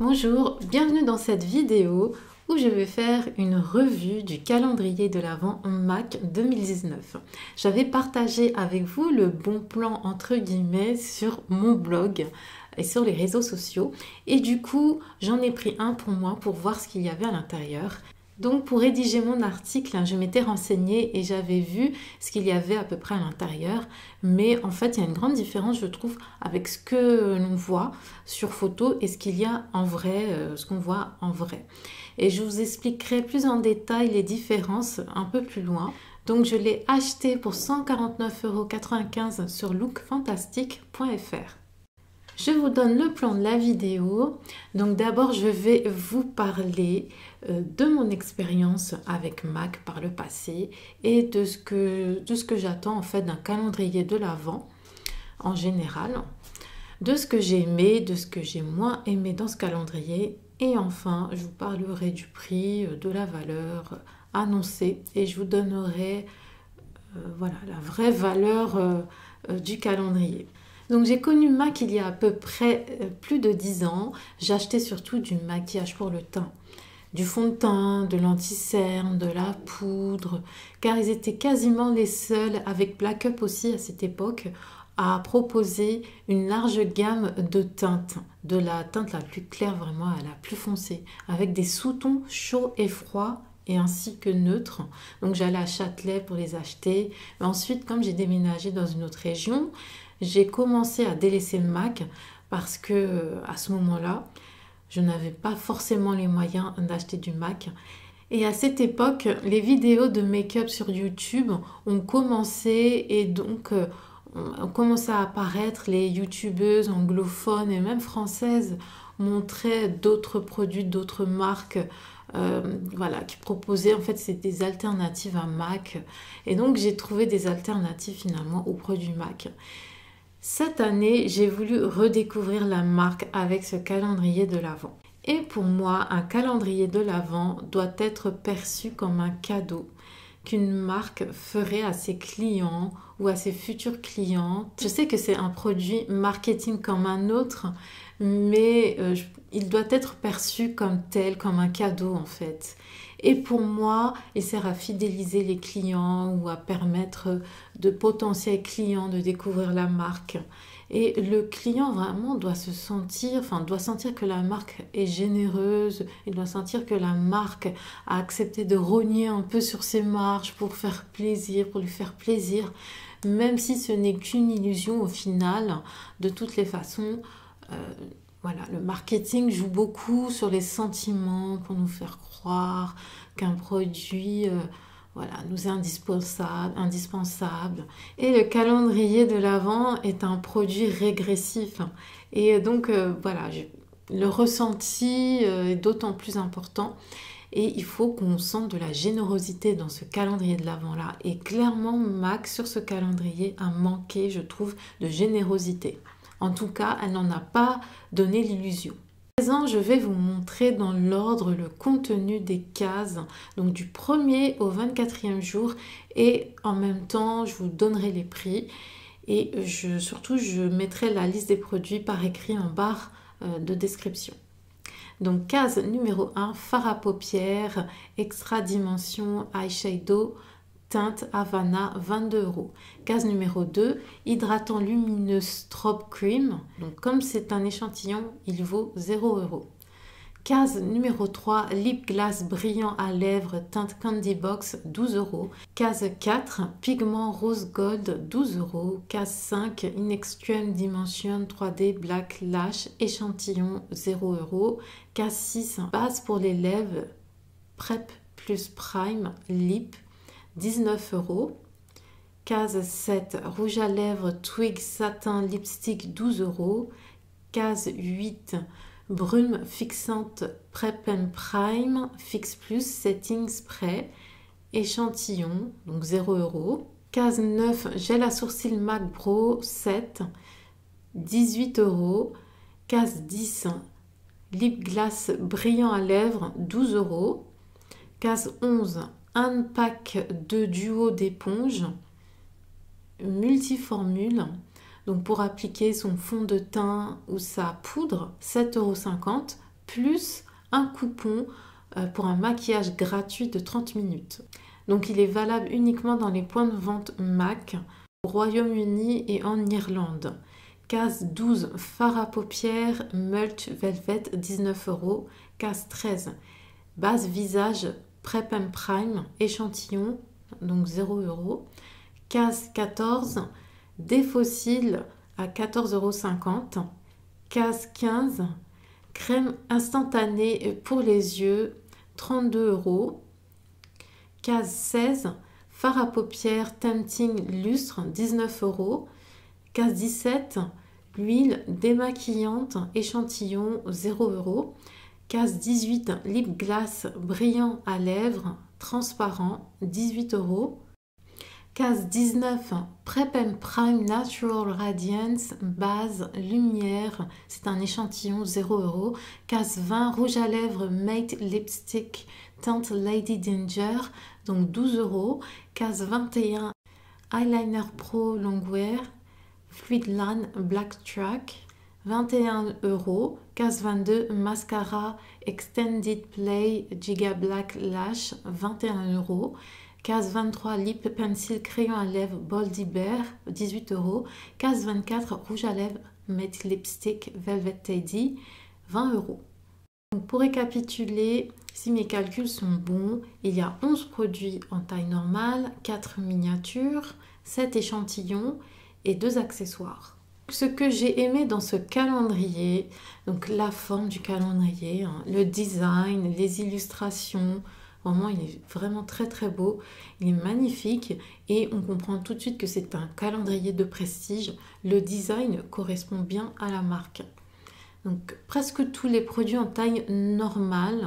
Bonjour, bienvenue dans cette vidéo où je vais faire une revue du calendrier de l'Avent Mac 2019. J'avais partagé avec vous le bon plan entre guillemets sur mon blog et sur les réseaux sociaux et du coup j'en ai pris un pour moi pour voir ce qu'il y avait à l'intérieur donc pour rédiger mon article, hein, je m'étais renseignée et j'avais vu ce qu'il y avait à peu près à l'intérieur. Mais en fait, il y a une grande différence, je trouve, avec ce que l'on voit sur photo et ce qu'il y a en vrai, euh, ce qu'on voit en vrai. Et je vous expliquerai plus en détail les différences un peu plus loin. Donc je l'ai acheté pour 149,95€ sur lookfantastic.fr. Je vous donne le plan de la vidéo. Donc d'abord, je vais vous parler euh, de mon expérience avec Mac par le passé et de ce que, j'attends en fait d'un calendrier de l'Avent en général, de ce que j'ai aimé, de ce que j'ai moins aimé dans ce calendrier et enfin, je vous parlerai du prix, euh, de la valeur annoncée et je vous donnerai euh, la vraie valeur du calendrier. Donc j'ai connu MAC il y a à peu près euh, plus de 10 ans. J'achetais surtout du maquillage pour le teint, du fond de teint, de l'anti-cerne, de la poudre, car ils étaient quasiment les seuls, avec Black Up aussi à cette époque, à proposer une large gamme de teintes, de la teinte la plus claire vraiment à la plus foncée, avec des sous-tons chauds et froids et ainsi que neutres. Donc j'allais à Châtelet pour les acheter. Mais ensuite, comme j'ai déménagé dans une autre région, j'ai commencé à délaisser le Mac parce que à ce moment-là, je n'avais pas forcément les moyens d'acheter du Mac. Et à cette époque, les vidéos de make-up sur YouTube ont commencé et donc euh, ont commencé à apparaître. Les youtubeuses anglophones et même françaises montraient d'autres produits, d'autres marques. Euh, voilà, qui proposaient en fait c'est des alternatives à Mac et donc j'ai trouvé des alternatives finalement aux produits Mac cette année, j'ai voulu redécouvrir la marque avec ce calendrier de l'Avent. Et pour moi, un calendrier de l'Avent doit être perçu comme un cadeau qu'une marque ferait à ses clients ou à ses futurs clients. Je sais que c'est un produit marketing comme un autre, mais euh, il doit être perçu comme tel, comme un cadeau en fait. Et pour moi, il sert à fidéliser les clients ou à permettre de potentiels clients de découvrir la marque. Et le client vraiment doit se sentir, enfin doit sentir que la marque est généreuse, il doit sentir que la marque a accepté de rogner un peu sur ses marges pour faire plaisir, pour lui faire plaisir, même si ce n'est qu'une illusion au final. De toutes les façons, euh, voilà, le marketing joue beaucoup sur les sentiments pour nous faire croire qu'un produit euh, voilà, nous est indispensable, indispensable. Et le calendrier de l'Avent est un produit régressif. Et donc, euh, voilà, le ressenti euh, est d'autant plus important. Et il faut qu'on sente de la générosité dans ce calendrier de l'Avent-là. Et clairement, Max, sur ce calendrier, a manqué, je trouve, de générosité. En tout cas, elle n'en a pas donné l'illusion. présent, je vais vous montrer dans l'ordre le contenu des cases, donc du 1er au 24e jour, et en même temps, je vous donnerai les prix. Et surtout, je mettrai la liste des produits par écrit en barre euh, de description. Donc case numéro 1, fard à paupières, extra dimension eyeshadow teinte Havana 22 euros. Case numéro 2, hydratant lumineux Strobe Cream. Donc comme c'est un échantillon, il vaut 0 euros. Case numéro 3, lip glace brillant à lèvres teinte Candy Box 12 euros. Case 4, pigment rose gold 12 euros. Case 5, In Extreme Dimension 3D Black Lash échantillon 0 euros. Case 6, base pour les lèvres Prep plus Prime Lip 19 euros. Case 7, rouge à lèvres Twig Satin Lipstick 12 euros. Case 8, brume fixante Prep and Prime Fix Plus Setting Spray échantillon, donc 0 euros. Case 9, gel à sourcils MAC Pro 7, 18 euros. Case 10, lip brillant à lèvres 12 euros. Case 11, un pack de duo d'éponges multiformule. Donc pour appliquer son fond de teint ou sa poudre, 7,50€. plus un coupon euh, pour un maquillage gratuit de 30 minutes. Donc il est valable uniquement dans les points de vente MAC au Royaume-Uni et en Irlande. Case 12, fard à paupières Mulch Velvet 19 euros. Case 13, base visage Prep and Prime échantillon donc 0 euros. Case 14, des fossiles à 14,50 euros. Case 15, crème instantanée pour les yeux 32 euros. Case 16, fard à paupières Tempting Lustre 19 euros. Case 17, huile démaquillante échantillon 0 euros. Case 18, lip glace brillant à lèvres transparent 18 euros. Case 19, Prep and Prime Natural Radiance, base, lumière, c'est un échantillon 0 euros. Case 20, rouge à lèvres Mate Lipstick, teinte Lady Danger, donc 12 euros. Case 21, Eyeliner Pro Longwear, Fluid Lan Black Track, 21 euros. Case 22, Mascara Extended Play Giga Black Lash, 21 euros. Case 23, Lip Pencil Crayon à lèvres Boldy Bear, 18 euros. Case 24, Rouge à lèvres Matte Lipstick Velvet Teddy, 20 euros. pour récapituler, si mes calculs sont bons, il y a 11 produits en taille normale, 4 miniatures, 7 échantillons et 2 accessoires. Ce que j'ai aimé dans ce calendrier, donc la forme du calendrier, hein, le design, les illustrations, Vraiment, il est vraiment très très beau, il est magnifique et on comprend tout de suite que c'est un calendrier de prestige. Le design correspond bien à la marque. Donc presque tous les produits en taille normale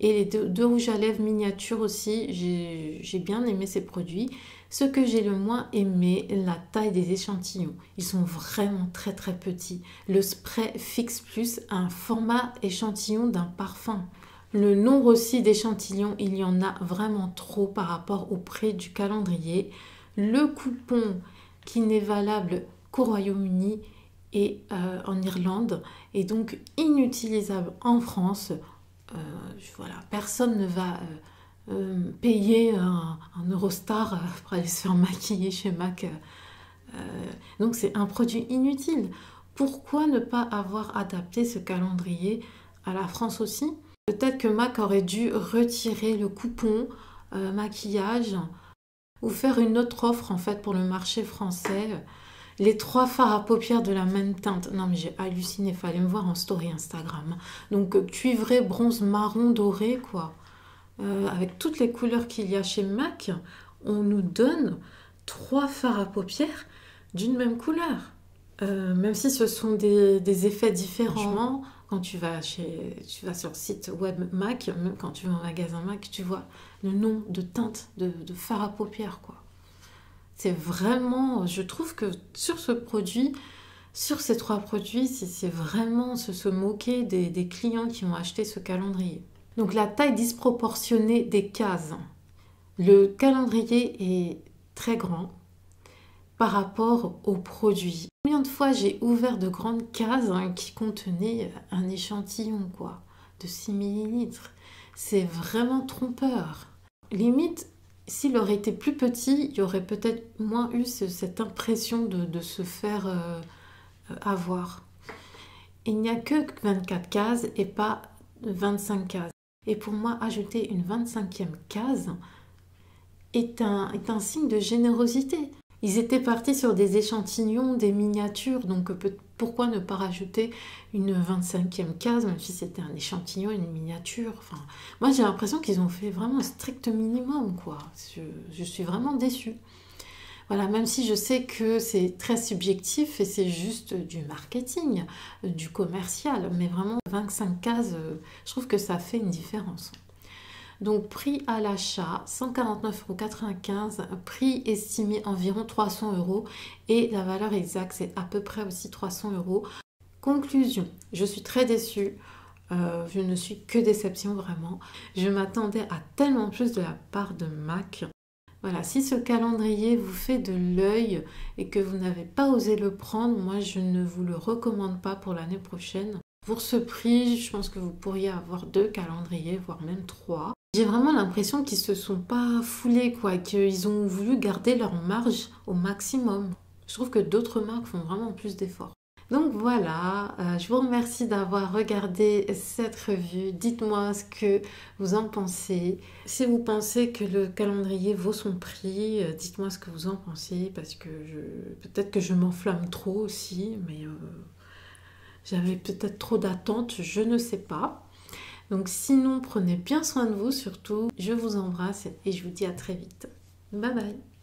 et les deux, rouges à lèvres miniatures aussi, j'ai bien aimé ces produits. Ce que j'ai le moins aimé, la taille des échantillons. Ils sont vraiment très très petits. Le spray Fix Plus a un format échantillon d'un parfum. Le nombre aussi d'échantillons, il y en a vraiment trop par rapport au prix du calendrier. Le coupon qui n'est valable qu'au Royaume-Uni et euh, en Irlande est donc inutilisable en France. Euh, voilà, personne ne va euh, payer un, Eurostar pour aller se faire maquiller chez Mac. donc c'est un produit inutile. Pourquoi ne pas avoir adapté ce calendrier à la France aussi? Peut-être que MAC aurait dû retirer le coupon euh, maquillage ou faire une autre offre en fait pour le marché français. Les trois fards à paupières de la même teinte. Non mais j'ai halluciné, fallait me voir en story Instagram. Donc cuivré, bronze, marron, doré quoi. Euh, avec toutes les couleurs qu'il y a chez MAC, on nous donne trois fards à paupières d'une même couleur. Euh, même si ce sont des, des effets différents, quand tu vas, chez, tu vas sur le site web Mac, même quand tu vas en magasin Mac, tu vois le nom de teinte de, de fard à paupières. quoi. C'est vraiment, je trouve que sur ce produit, sur ces trois produits, c'est vraiment se, se moquer des, des, clients qui ont acheté ce calendrier. Donc la taille disproportionnée des cases. Le calendrier est très grand par rapport aux produits. Combien de fois j'ai ouvert de grandes cases hein, qui contenaient un échantillon quoi, de 6 millilitres? C'est vraiment trompeur. Limite, s'il aurait été plus petit, il y aurait peut-être moins eu cette impression de, se faire euh, avoir. Il n'y a que 24 cases et pas 25 cases. Et pour moi, ajouter une 25e case est un, est un signe de générosité. Ils étaient partis sur des échantillons, des miniatures, donc pourquoi ne pas rajouter une 25e case, même si c'était un échantillon, une miniature. Enfin, moi j'ai l'impression qu'ils ont fait vraiment un strict minimum, quoi. Je, suis vraiment déçue. Voilà, même si je sais que c'est très subjectif et c'est juste du marketing, du commercial, mais vraiment 25 cases, euh, je trouve que ça fait une différence. Donc prix à l'achat 149,95 euros, prix estimé environ 300 euros et la valeur exacte c'est à peu près aussi 300 euros. Conclusion, je suis très déçue. Euh, je ne suis que déception vraiment. Je m'attendais à tellement plus de la part de Mac. Voilà, si ce calendrier vous fait de l'œil et que vous n'avez pas osé le prendre, moi je ne vous le recommande pas pour l'année prochaine. Pour ce prix, je pense que vous pourriez avoir deux calendriers, voire même trois. J'ai vraiment l'impression qu'ils se sont pas foulés, quoi, qu'ils ont voulu garder leur marge au maximum. Je trouve que d'autres marques font vraiment plus d'efforts. Donc voilà, euh, je vous remercie d'avoir regardé cette revue. Dites-moi ce que vous en pensez. Si vous pensez que le calendrier vaut son prix, euh, dites-moi ce que vous en pensez parce que peut-être que je m'enflamme trop aussi, mais euh, j'avais peut-être trop d'attentes, je ne sais pas. Donc sinon, prenez bien soin de vous surtout. Je vous embrasse et je vous dis à très vite. Bye bye